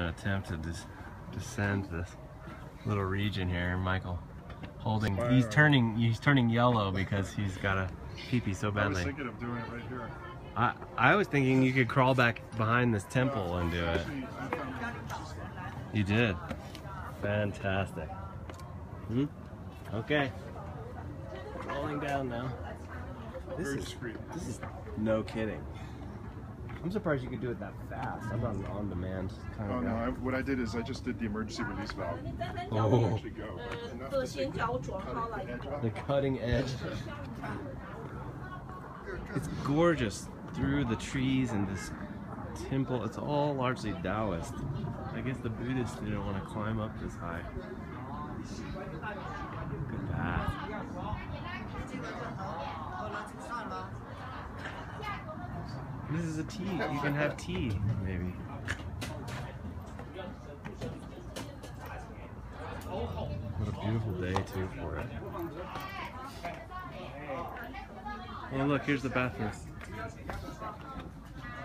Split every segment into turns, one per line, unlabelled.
gonna attempt to des descend this little region here. Michael holding, he's turning, he's turning yellow because he's got a pee pee so
I was
badly.
thinking of doing it right here.
I, I was thinking you could crawl back behind this temple and do it.
Actually, I found it just fine.
You did. Fantastic. Hmm? Okay. Crawling down now. This
Very
is
discreet.
this is no kidding. I'm surprised you could do it that fast. I'm not an on-demand kind of
oh,
guy.
no, I, what I did is I just did the emergency release valve.
Oh.
The,
the cutting edge. it's gorgeous through the trees and this temple. It's all largely Taoist. I guess the Buddhists didn't want to climb up this high. This is a tea. You can have tea, maybe. What a beautiful day too for it. Oh look, here's the bathroom.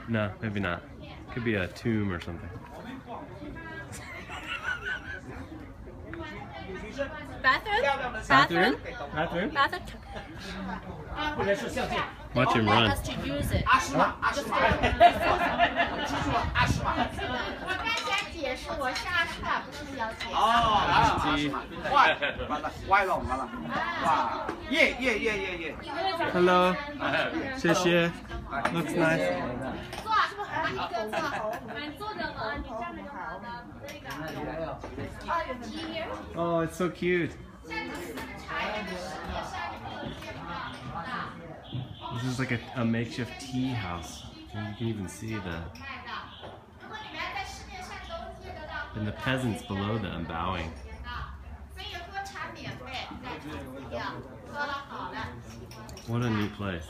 No, maybe not. Could be a tomb or something.
Bathroom?
Bathroom?
Bathroom?
Bathroom? Watch him run.
Us to use it.
Hello. Hello. Looks nice. Oh, it's so cute. This is like a, a makeshift tea house. You can even see the... And the peasants below them bowing. What a neat place.